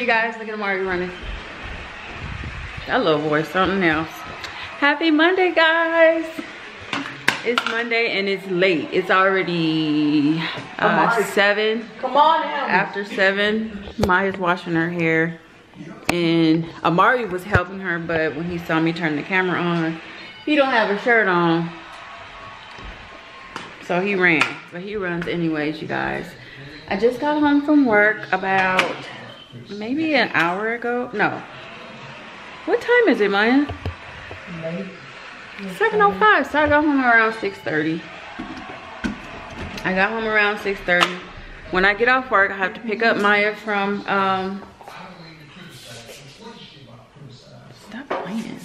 you guys. Look at Amari running. That little boy, something else. Happy Monday, guys. It's Monday and it's late. It's already uh, seven. Come on now. After seven, Maya's washing her hair. And Amari was helping her, but when he saw me turn the camera on, he don't have a shirt on. So he ran. But he runs anyways, you guys. I just got home from work about maybe an hour ago. No. What time is it, Maya? 7.05, so I got home around 6.30. I got home around 6.30. When I get off work, I have to pick up Maya from, um, stop playing.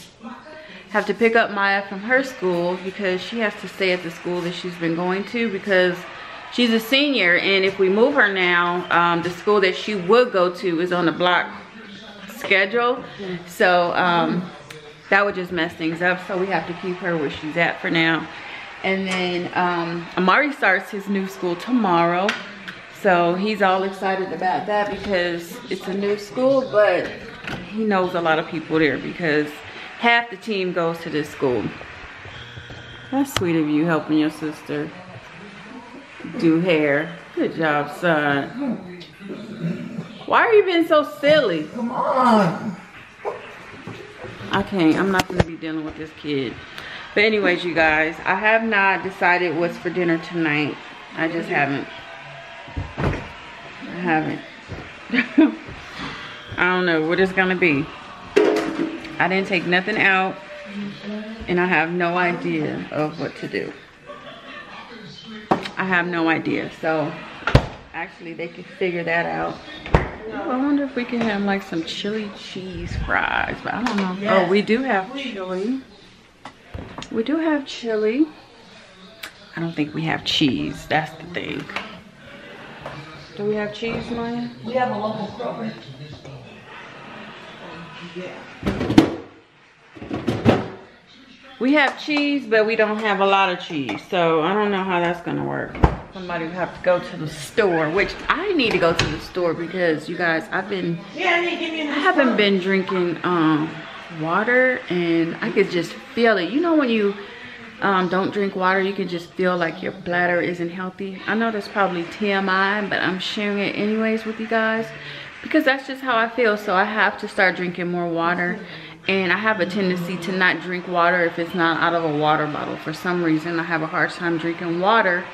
Have to pick up Maya from her school because she has to stay at the school that she's been going to because she's a senior and if we move her now, um, the school that she would go to is on the block schedule. So, um, that would just mess things up. So we have to keep her where she's at for now. And then um, Amari starts his new school tomorrow. So he's all excited about that because it's a new school, but he knows a lot of people there because half the team goes to this school. That's sweet of you helping your sister do hair. Good job, son. Why are you being so silly? Come on. I can't. I'm not going to be dealing with this kid. But anyways, you guys, I have not decided what's for dinner tonight. I just haven't. I haven't. I don't know what it's going to be. I didn't take nothing out. And I have no idea of what to do. I have no idea. So, actually, they can figure that out. Oh, I wonder if we can have like some chili cheese fries, but I don't know. Yes. Oh, we do have chili. We do have chili. I don't think we have cheese. That's the thing. Do we have cheese, Maya? We have a local Kroger. We have cheese, but we don't have a lot of cheese. So I don't know how that's gonna work. Somebody would have to go to the store, which I need to go to the store because you guys, I've been Yeah, they give me I haven't been drinking um, water and I could just feel it. You know when you um, don't drink water, you can just feel like your bladder isn't healthy. I know that's probably TMI, but I'm sharing it anyways with you guys because that's just how I feel. So I have to start drinking more water. And I have a tendency to not drink water if it's not out of a water bottle. For some reason, I have a hard time drinking water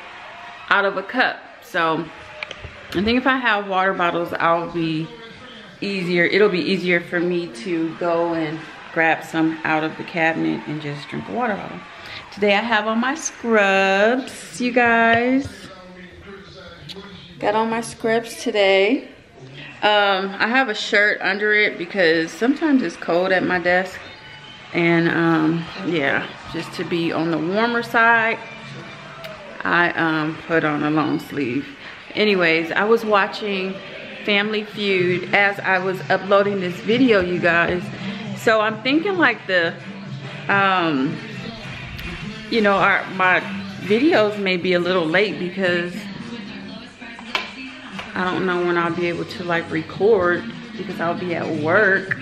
out of a cup. So I think if I have water bottles, I'll be easier. It'll be easier for me to go and grab some out of the cabinet and just drink a water bottle. Today I have on my scrubs, you guys. Got on my scrubs today. Um, I have a shirt under it because sometimes it's cold at my desk. And um, yeah, just to be on the warmer side, I um, put on a long sleeve. Anyways, I was watching Family Feud as I was uploading this video, you guys. So I'm thinking like the, um, you know, our my videos may be a little late because I don't know when I'll be able to like record because I'll be at work.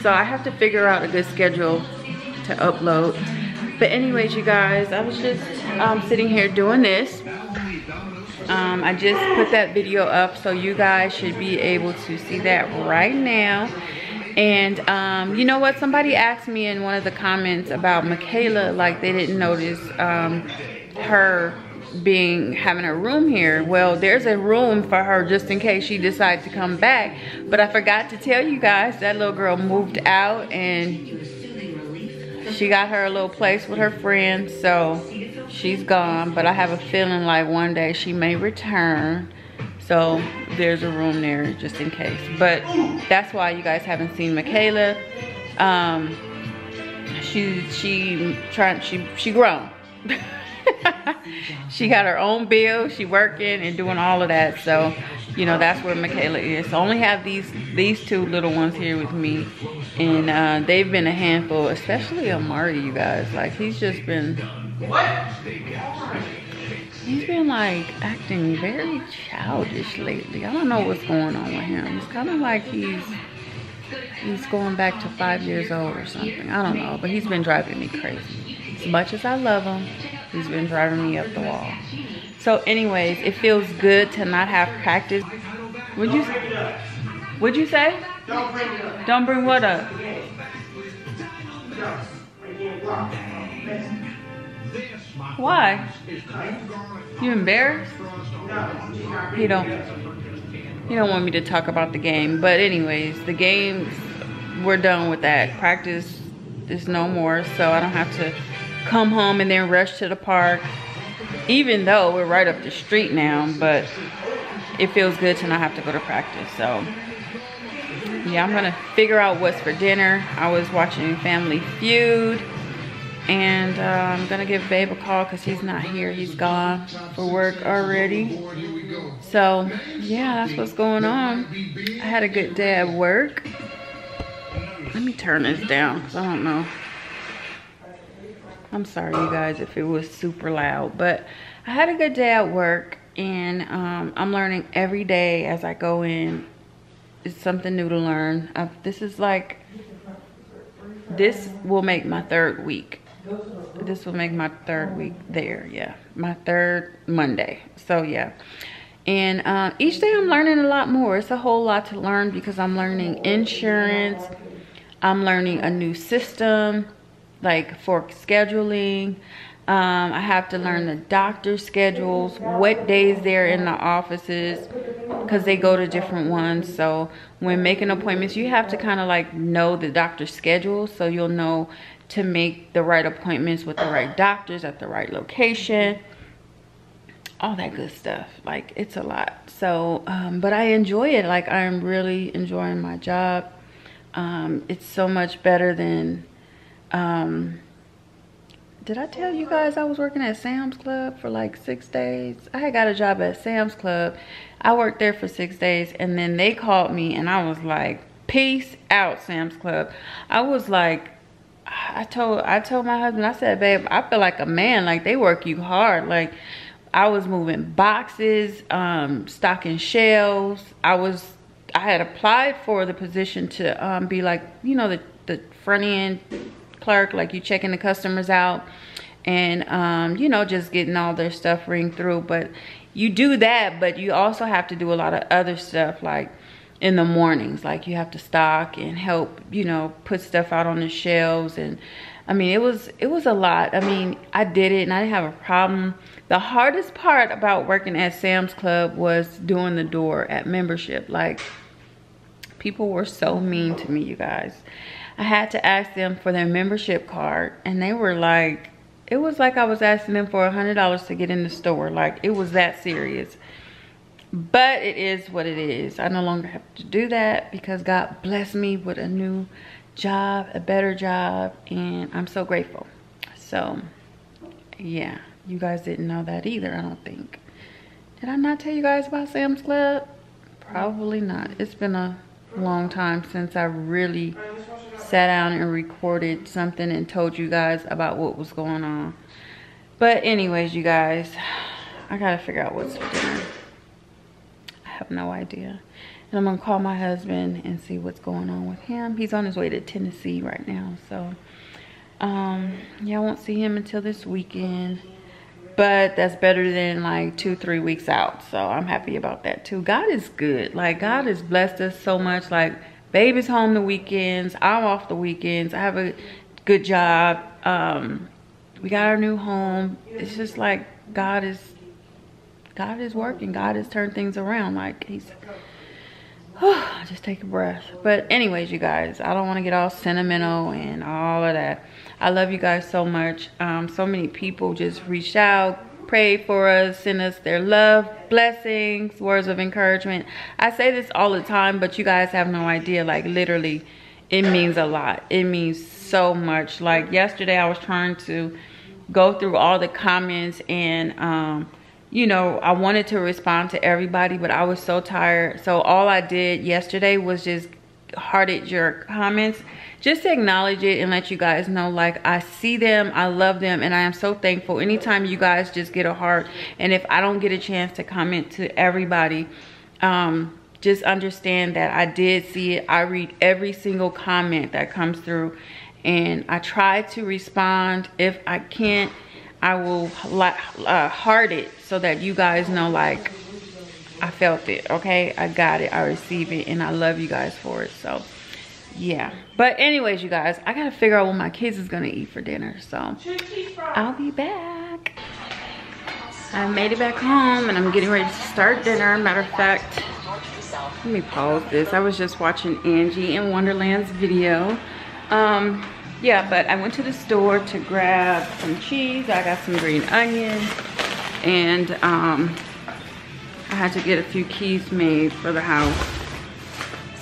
So I have to figure out a good schedule to upload. But anyways, you guys, I was just um, sitting here doing this. Um, I just put that video up so you guys should be able to see that right now. And um, you know what? Somebody asked me in one of the comments about Mikayla, like they didn't notice um, her being having a room here. Well, there's a room for her just in case she decides to come back. But I forgot to tell you guys that little girl moved out and she got her a little place with her friends. So she's gone. But I have a feeling like one day she may return. So there's a room there just in case. But that's why you guys haven't seen Mikayla. Um, she she trying she she grown. she got her own bill. She working and doing all of that. So you know that's where Mikayla is. So only have these these two little ones here with me, and uh, they've been a handful, especially Amari. You guys like he's just been he's been like acting very childish lately. I don't know what's going on with him. It's kind of like he's he's going back to five years old or something. I don't know, but he's been driving me crazy. As much as I love him, he's been driving me up the wall. So anyways, it feels good to not have practice. Would you would you say? Don't bring what up? Why? You embarrassed? He don't he don't want me to talk about the game. But anyways, the games we're done with that. Practice is no more, so I don't have to come home and then rush to the park. Even though we're right up the street now, but it feels good to not have to go to practice. So yeah, I'm gonna figure out what's for dinner. I was watching Family Feud and uh, I'm gonna give Babe a call because he's not here. He's gone for work already. So yeah, that's what's going on. I had a good day at work. Let me turn this down because I don't know. I'm sorry you guys if it was super loud, but I had a good day at work and um, I'm learning every day as I go in. It's something new to learn. Uh, this is like, this will make my third week. This will make my third week there, yeah. My third Monday, so yeah. And uh, each day I'm learning a lot more. It's a whole lot to learn because I'm learning insurance. I'm learning a new system, like for scheduling. Um, I have to learn the doctor schedules, what days they're in the offices, because they go to different ones. So when making appointments, you have to kind of like know the doctor's schedule so you'll know to make the right appointments with the right doctors at the right location. All that good stuff. Like it's a lot. So, um, but I enjoy it. Like I'm really enjoying my job. Um, it's so much better than um, did I tell you guys I was working at Sam's Club for like six days? I had got a job at Sam's Club. I worked there for six days and then they called me and I was like, peace out Sam's Club. I was like, I told I told my husband, I said, babe, I feel like a man. Like they work you hard. Like I was moving boxes, um, stocking shelves. I was I had applied for the position to um, be like, you know, the, the front end clerk, like you checking the customers out and, um, you know, just getting all their stuff ring through. But you do that, but you also have to do a lot of other stuff like in the mornings. Like you have to stock and help, you know, put stuff out on the shelves. And I mean, it was, it was a lot. I mean, I did it and I didn't have a problem. The hardest part about working at Sam's Club was doing the door at membership. Like people were so mean to me, you guys. I had to ask them for their membership card and they were like, it was like I was asking them for a $100 to get in the store. Like it was that serious. But it is what it is. I no longer have to do that because God blessed me with a new job, a better job, and I'm so grateful. So, yeah, you guys didn't know that either, I don't think. Did I not tell you guys about Sam's Club? Probably not. It's been a long time since I really sat down and recorded something and told you guys about what was going on. But anyways, you guys, I gotta figure out what's for dinner. I have no idea. And I'm gonna call my husband and see what's going on with him. He's on his way to Tennessee right now. So, um, yeah, I won't see him until this weekend. But that's better than like two, three weeks out. So I'm happy about that too. God is good. Like God has blessed us so much. Like baby's home the weekends. I'm off the weekends. I have a good job. Um, we got our new home. It's just like God is, God is working. God has turned things around. Like he's, oh, just take a breath. But anyways, you guys, I don't want to get all sentimental and all of that. I love you guys so much. Um, so many people just reached out, pray for us, send us their love, blessings, words of encouragement. I say this all the time, but you guys have no idea. Like literally, it means a lot. It means so much. Like yesterday, I was trying to go through all the comments and, um, you know, I wanted to respond to everybody, but I was so tired. So all I did yesterday was just hearted your comments. Just to acknowledge it and let you guys know like i see them i love them and i am so thankful. Anytime you guys just get a heart and if i don't get a chance to comment to everybody um just understand that i did see it. I read every single comment that comes through and i try to respond. If i can't i will uh, heart it so that you guys know like I felt it, okay? I got it, I received it, and I love you guys for it, so yeah. But anyways, you guys, I gotta figure out what my kids is gonna eat for dinner, so I'll be back. I made it back home, and I'm getting ready to start dinner. Matter of fact, let me pause this. I was just watching Angie in Wonderland's video. Um, yeah, but I went to the store to grab some cheese. I got some green onions, and um, I had to get a few keys made for the house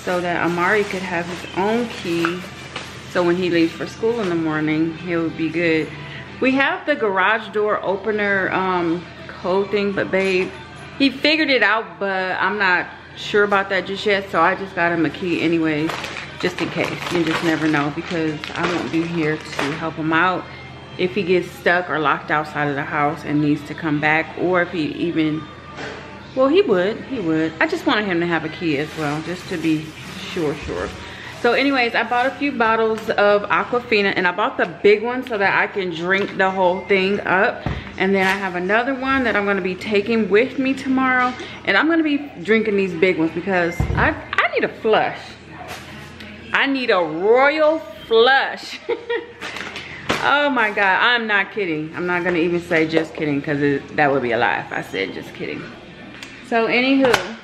so that Amari could have his own key so when he leaves for school in the morning, would be good. We have the garage door opener um, code thing, but babe, he figured it out, but I'm not sure about that just yet, so I just got him a key anyways, just in case. You just never know because I won't be here to help him out if he gets stuck or locked outside of the house and needs to come back, or if he even well, he would, he would. I just wanted him to have a key as well, just to be sure, sure. So anyways, I bought a few bottles of Aquafina and I bought the big one so that I can drink the whole thing up. And then I have another one that I'm gonna be taking with me tomorrow. And I'm gonna be drinking these big ones because I, I need a flush. I need a royal flush. oh my God, I'm not kidding. I'm not gonna even say just kidding because that would be a lie if I said just kidding. So anywho,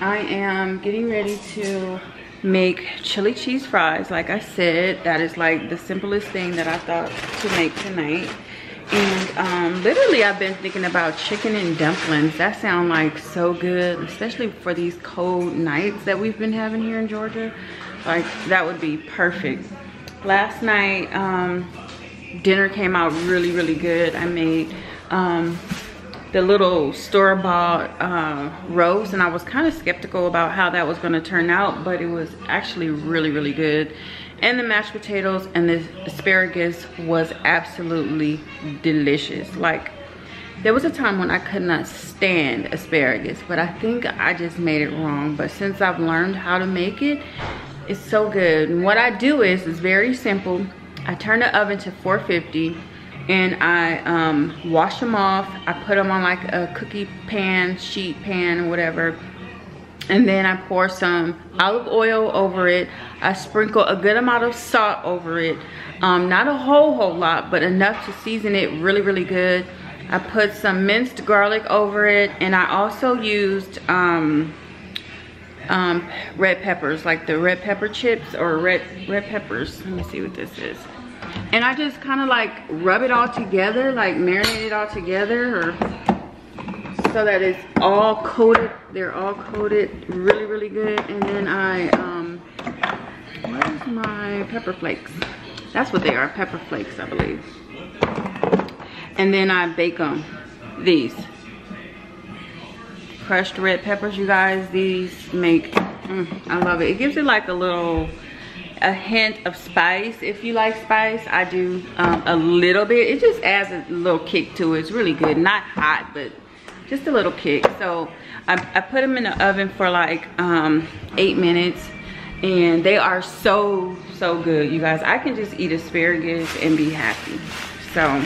I am getting ready to make chili cheese fries. Like I said, that is like the simplest thing that I thought to make tonight. And um, literally I've been thinking about chicken and dumplings. That sound like so good, especially for these cold nights that we've been having here in Georgia. Like that would be perfect. Last night, um, dinner came out really, really good. I made um, the little store-bought uh, roast and I was kind of skeptical about how that was going to turn out but it was actually really really good. And the mashed potatoes and the asparagus was absolutely delicious. Like there was a time when I could not stand asparagus but I think I just made it wrong. But since I've learned how to make it it's so good. And what I do is it's very simple. I turn the oven to 450 and I um, wash them off. I put them on like a cookie pan, sheet pan, whatever. And then I pour some olive oil over it. I sprinkle a good amount of salt over it. Um, not a whole, whole lot, but enough to season it really, really good. I put some minced garlic over it. And I also used um, um, red peppers, like the red pepper chips or red, red peppers. Let me see what this is and I just kind of like rub it all together, like marinate it all together or so that it's all coated. They're all coated really, really good. And then I, um, where's my pepper flakes? That's what they are, pepper flakes, I believe. And then I bake them, these. Crushed red peppers, you guys. These make, mm, I love it. It gives it like a little, a hint of spice if you like spice. I do um, a little bit. It just adds a little kick to it. It's really good. Not hot but just a little kick. So i, I put them in the oven for like um, eight minutes and they are so so good you guys. I can just eat asparagus and be happy. So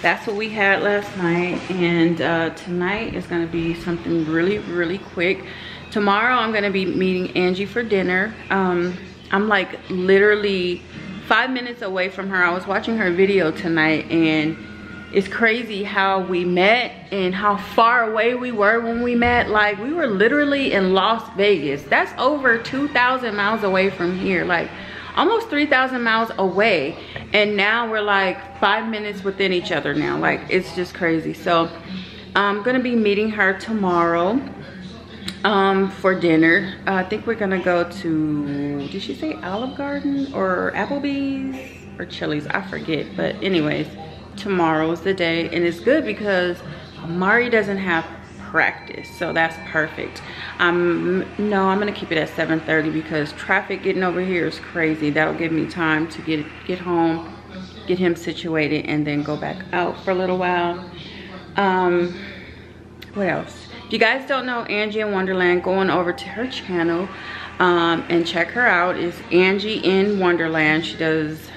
that's what we had last night and uh, tonight is going to be something really really quick. Tomorrow i'm going to be meeting angie for dinner. Um, I'm like literally five minutes away from her. I was watching her video tonight and it's crazy how we met and how far away we were when we met. Like we were literally in Las Vegas. That's over 2,000 miles away from here. Like almost 3,000 miles away. And now we're like five minutes within each other now. Like it's just crazy. So I'm gonna be meeting her tomorrow um, for dinner. Uh, I think we're gonna go to, did she say Olive Garden or Applebee's or Chili's? I forget, but anyways, tomorrow's the day and it's good because Mari doesn't have practice. So that's perfect. Um, no, I'm gonna keep it at 7.30 because traffic getting over here is crazy. That'll give me time to get, get home, get him situated and then go back out for a little while. Um, what else? If you guys don't know Angie in Wonderland, going over to her channel um, and check her out. Is Angie in Wonderland. She does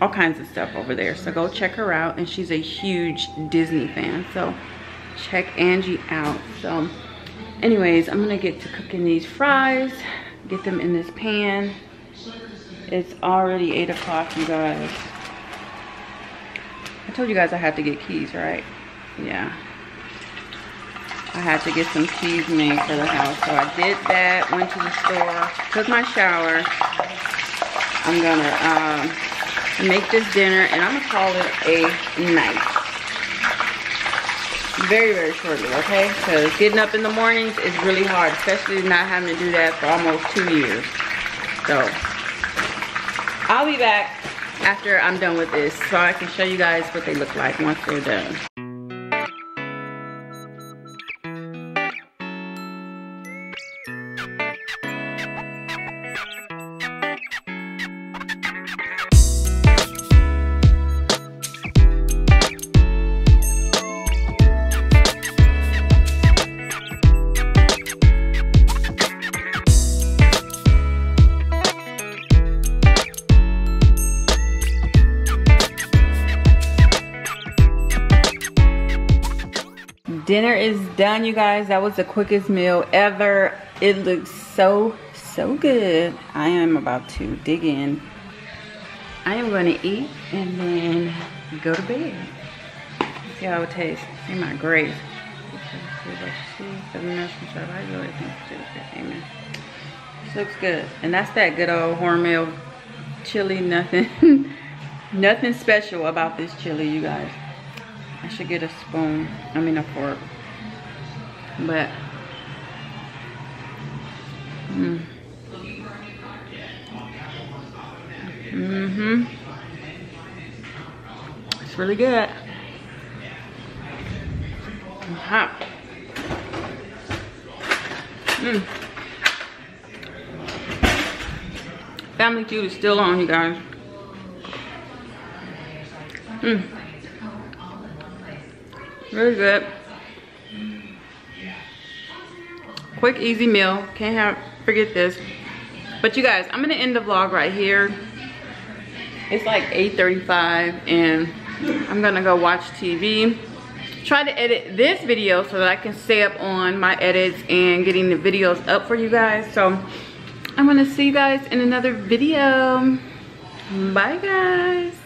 all kinds of stuff over there. So go check her out. And she's a huge Disney fan. So check Angie out. So anyways, I'm gonna get to cooking these fries. Get them in this pan. It's already eight o'clock, you guys. I told you guys I had to get keys, right? Yeah. I had to get some keys made for the house. So I did that, went to the store, took my shower. I'm gonna um, make this dinner and I'm gonna call it a night. Very, very shortly, okay? Because getting up in the mornings is really hard, especially not having to do that for almost two years. So, I'll be back after I'm done with this so I can show you guys what they look like once they're done. Dinner is done you guys. That was the quickest meal ever. It looks so so good. I am about to dig in. I am going to eat and then go to bed. See how it tastes. See my grace This looks good. And that's that good old Hormel chili. Nothing, nothing special about this chili, you guys. I should get a spoon. I mean a fork. But mm. Mm-hmm. It's really good. Hot. Mm. Family Feud is still on, you guys. Mm. Very good. Quick, easy meal. Can't have, forget this. But you guys, I'm gonna end the vlog right here. It's like 8.35 and I'm gonna go watch TV. Try to edit this video so that I can stay up on my edits and getting the videos up for you guys. So I'm gonna see you guys in another video. Bye guys.